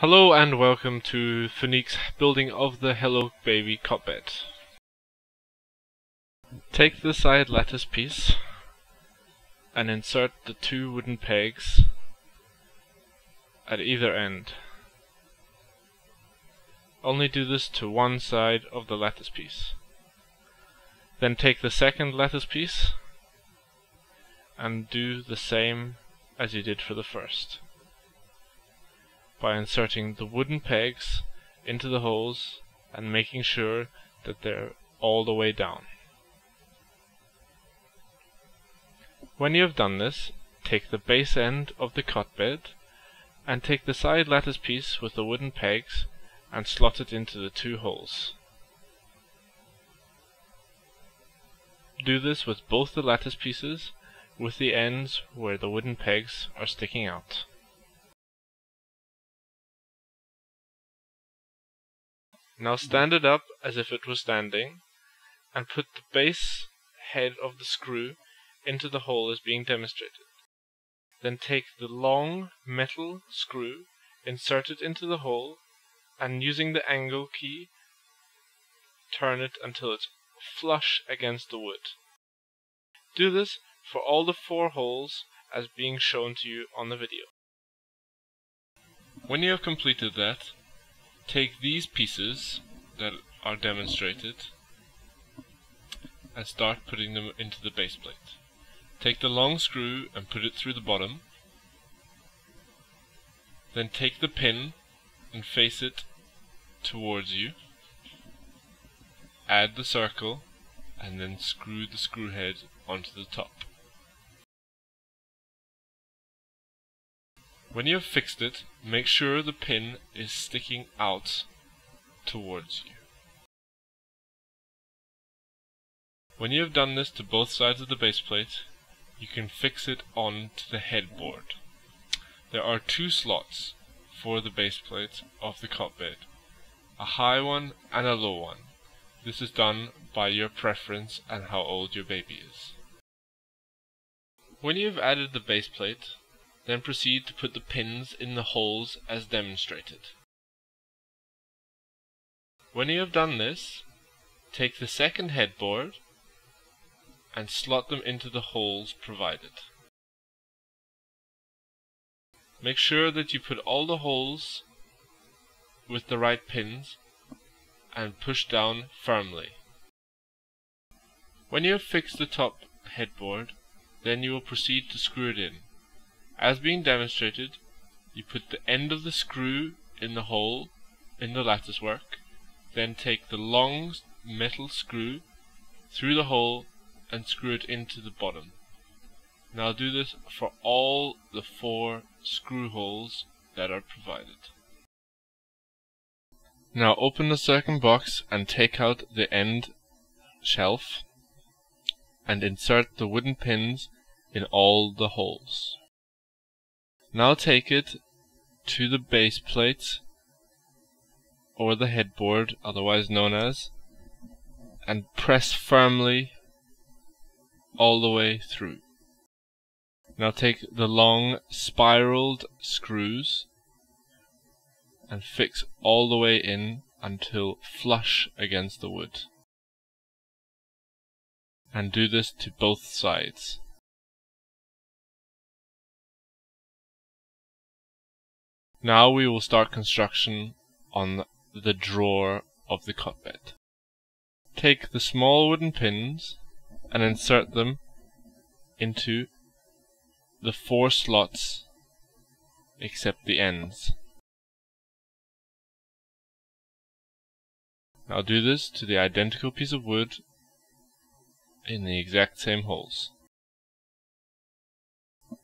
Hello and welcome to Funique's building of the Hello Baby cot bed. Take the side lattice piece and insert the two wooden pegs at either end. Only do this to one side of the lattice piece. Then take the second lattice piece and do the same as you did for the first by inserting the wooden pegs into the holes and making sure that they're all the way down. When you have done this, take the base end of the cot bed and take the side lattice piece with the wooden pegs and slot it into the two holes. Do this with both the lattice pieces with the ends where the wooden pegs are sticking out. Now stand it up as if it were standing, and put the base head of the screw into the hole as being demonstrated. Then take the long metal screw, insert it into the hole, and using the angle key, turn it until it's flush against the wood. Do this for all the four holes as being shown to you on the video. When you have completed that, take these pieces that are demonstrated and start putting them into the base plate. Take the long screw and put it through the bottom. Then take the pin and face it towards you. Add the circle and then screw the screw head onto the top. When you have fixed it, make sure the pin is sticking out towards you. When you have done this to both sides of the base plate, you can fix it on to the headboard. There are two slots for the base plate of the cot bed, a high one and a low one. This is done by your preference and how old your baby is. When you have added the base plate, then proceed to put the pins in the holes as demonstrated. When you have done this, take the second headboard and slot them into the holes provided. Make sure that you put all the holes with the right pins and push down firmly. When you have fixed the top headboard, then you will proceed to screw it in. As being demonstrated, you put the end of the screw in the hole in the lattice work, then take the long metal screw through the hole and screw it into the bottom. Now do this for all the four screw holes that are provided. Now open the second box and take out the end shelf and insert the wooden pins in all the holes. Now take it to the base plate or the headboard, otherwise known as, and press firmly all the way through. Now take the long spiraled screws and fix all the way in until flush against the wood. And do this to both sides. Now we will start construction on the drawer of the cot bed. Take the small wooden pins and insert them into the four slots except the ends. Now do this to the identical piece of wood in the exact same holes.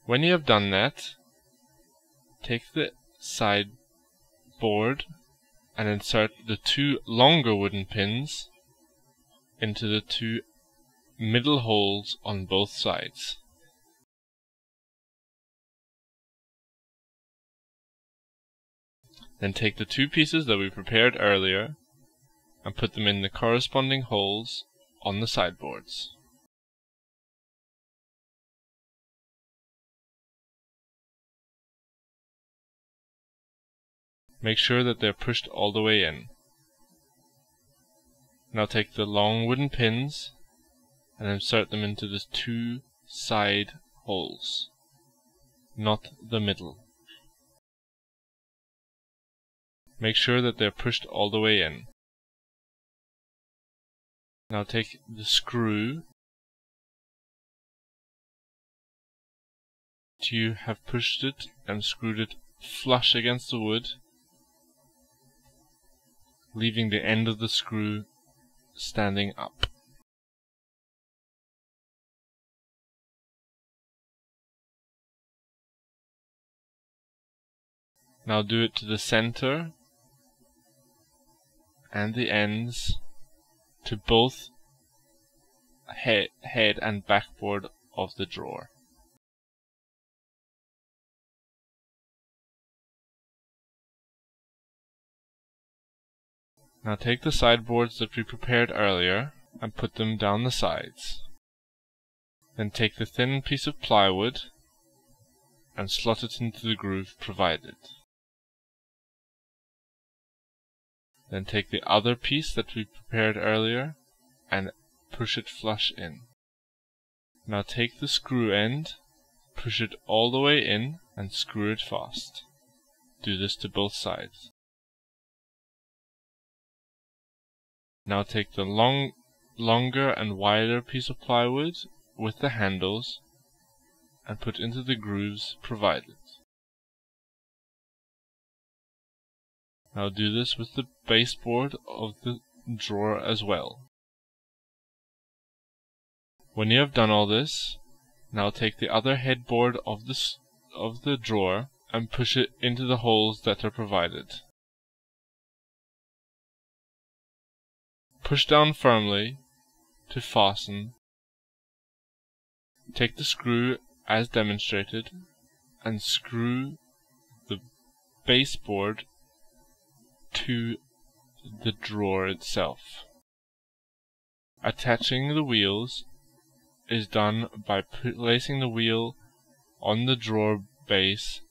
When you have done that, take the side board and insert the two longer wooden pins into the two middle holes on both sides. Then take the two pieces that we prepared earlier and put them in the corresponding holes on the sideboards. Make sure that they're pushed all the way in. Now take the long wooden pins and insert them into the two side holes, not the middle. Make sure that they're pushed all the way in. Now take the screw you have pushed it and screwed it flush against the wood, leaving the end of the screw standing up. Now do it to the center and the ends to both head, head and backboard of the drawer. Now take the sideboards that we prepared earlier and put them down the sides. Then take the thin piece of plywood and slot it into the groove provided. Then take the other piece that we prepared earlier and push it flush in. Now take the screw end, push it all the way in and screw it fast. Do this to both sides. Now take the long, longer and wider piece of plywood with the handles and put into the grooves provided. Now do this with the baseboard of the drawer as well. When you have done all this, now take the other headboard of the, of the drawer and push it into the holes that are provided. Push down firmly to fasten. Take the screw as demonstrated and screw the baseboard to the drawer itself. Attaching the wheels is done by placing the wheel on the drawer base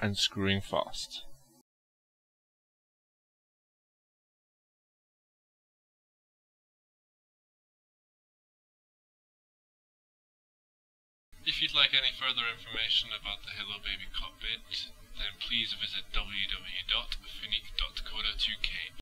and screwing fast. You'd like any further information about the Hello Baby cot bed, then please visit www.furnique.co.uk